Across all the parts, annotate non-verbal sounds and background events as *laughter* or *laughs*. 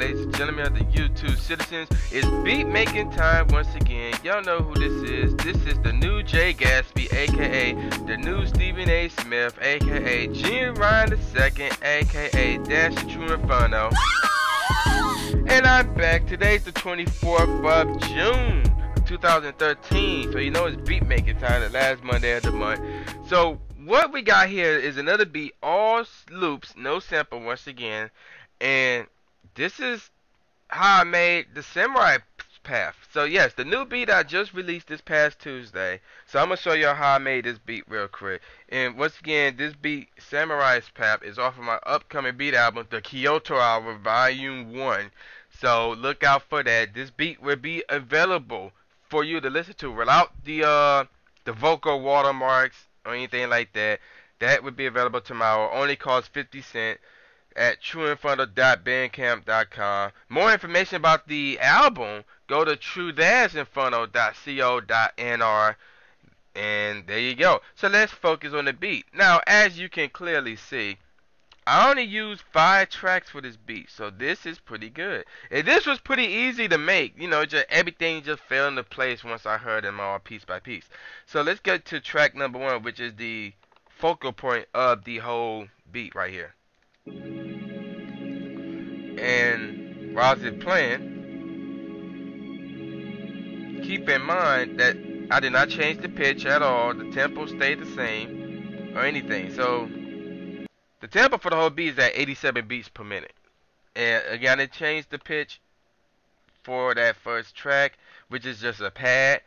Ladies and gentlemen of the YouTube citizens, it's beat making time once again. Y'all know who this is. This is the new Jay Gatsby, aka the new Stephen A. Smith, aka Gene Ryan II, aka Dash Tru Inferno. And I'm back. Today's the 24th of June. 2013 so you know it's beat making time the last monday of the month so what we got here is another beat all loops no sample once again and this is how I made the Samurai Path. So yes, the new beat I just released this past Tuesday. So I'm gonna show you how I made this beat real quick. And once again, this beat Samurai's Path is off of my upcoming beat album, the Kyoto Album Volume One. So look out for that. This beat will be available for you to listen to without the uh the vocal watermarks or anything like that. That would be available tomorrow. Only costs 50 cents at truinferno.bandcamp.com. More information about the album, go to truethasinferno.co.nr and there you go. So let's focus on the beat. Now, as you can clearly see, I only used five tracks for this beat, so this is pretty good. And this was pretty easy to make. You know, just everything just fell into place once I heard them all piece by piece. So let's get to track number one, which is the focal point of the whole beat right here. And while it's playing, keep in mind that I did not change the pitch at all. The tempo stayed the same or anything. So the tempo for the whole beat is at 87 beats per minute. And again, I changed the pitch for that first track, which is just a pad.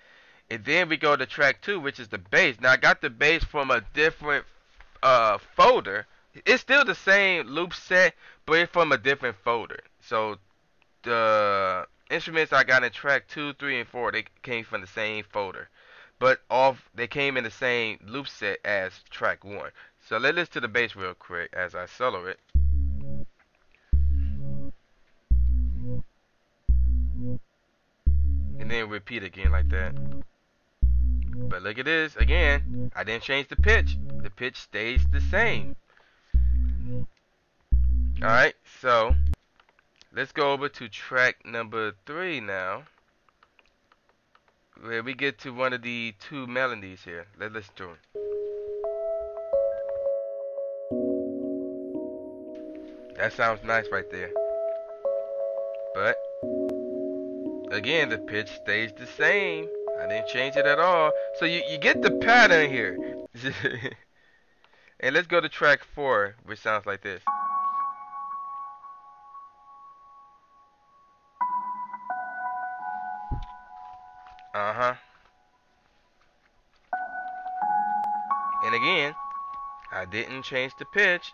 And then we go to track two, which is the bass. Now I got the bass from a different uh, folder it's still the same loop set, but it's from a different folder. So the instruments I got in track two, three, and four they came from the same folder, but off they came in the same loop set as track one. So let's listen to the bass real quick as I solo it. And then repeat again like that. But look at this again. I didn't change the pitch. The pitch stays the same. Alright, so let's go over to track number three now. Where we get to one of the two melodies here. Let's listen to them. That sounds nice right there. But again, the pitch stays the same. I didn't change it at all. So you, you get the pattern here. *laughs* and let's go to track four, which sounds like this. Uh-huh. And again, I didn't change the pitch,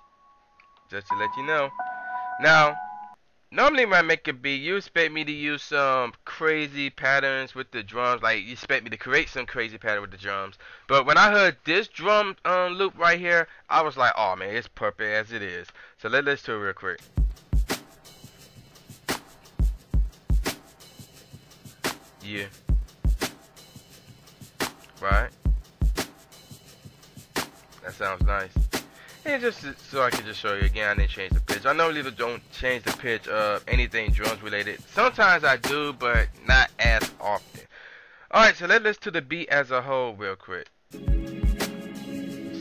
just to let you know. Now, normally when I make a beat, you expect me to use some crazy patterns with the drums, like you expect me to create some crazy pattern with the drums. But when I heard this drum um, loop right here, I was like, oh man, it's perfect as it is. So let's listen to it real quick. Yeah. Right? That sounds nice. And just so I can just show you again, I didn't change the pitch. I normally don't change the pitch of anything drums related. Sometimes I do, but not as often. Alright, so let's listen to the beat as a whole real quick.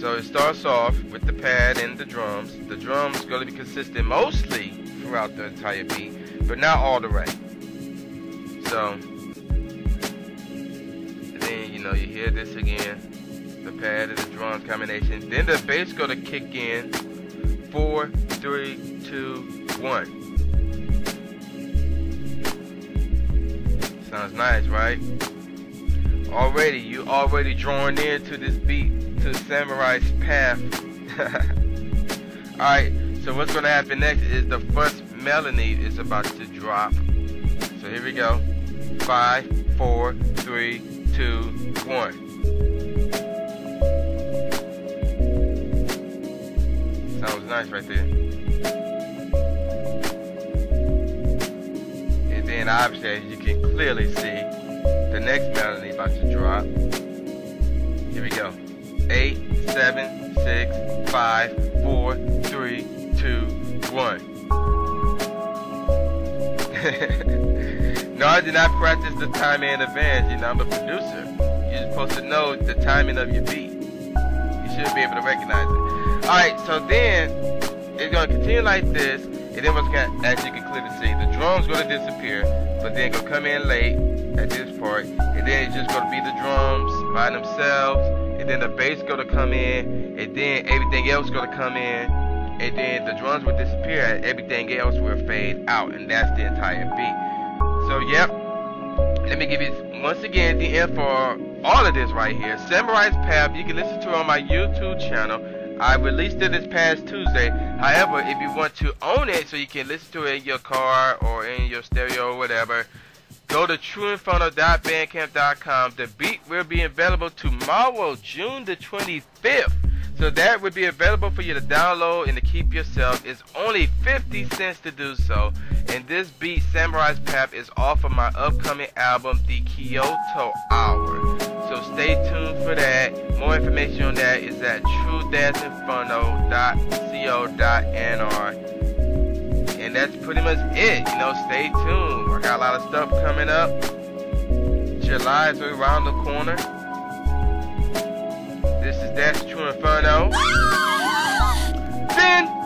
So it starts off with the pad and the drums. The drums going to be consistent mostly throughout the entire beat, but not all the way. So you you hear this again, the pad and the drums combination. Then the bass gonna kick in. Four, three, two, one. Sounds nice, right? Already, you already drawn in to this beat to Samurai's path. *laughs* Alright, so what's gonna happen next is the first melody is about to drop. So here we go. Five, four, three, two, one. Sounds nice right there. And then obviously as you can clearly see, the next melody about to drop. Here we go. Eight, seven, six, five, four, three, two, one. *laughs* no, I did not practice the timing in advance. You know, I'm a producer. You're supposed to know the timing of your beat. You should be able to recognize it. Alright, so then it's gonna continue like this, and then what's gonna as you can clearly see, the drums gonna disappear, but then gonna come in late at this part, and then it's just gonna be the drums by themselves, and then the bass gonna come in, and then everything else gonna come in, and then the drums will disappear, and everything else will fade out, and that's the entire beat. So yep, let me give you once again the info for all of this right here. Samurai's Path, you can listen to it on my YouTube channel. I released it this past Tuesday. However, if you want to own it so you can listen to it in your car or in your stereo or whatever, go to truinferno.bandcamp.com. The beat will be available tomorrow, June the 25th. So that would be available for you to download and to keep yourself. It's only 50 cents to do so. And this beat, Samurai's Path, is off of my upcoming album, The Kyoto Hour. So stay tuned for that. More information on that is at truedanceinferno.co.nr. And that's pretty much it. You know, stay tuned. I got a lot of stuff coming up. July is around the corner. This is That's Tru Inferno. Then